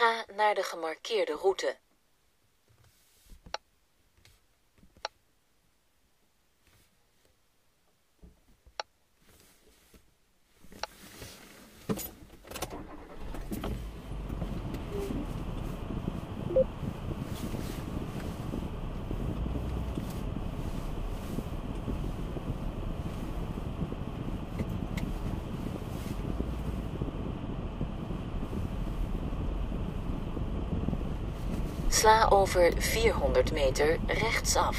Ga naar de gemarkeerde route. Sla over 400 meter rechtsaf.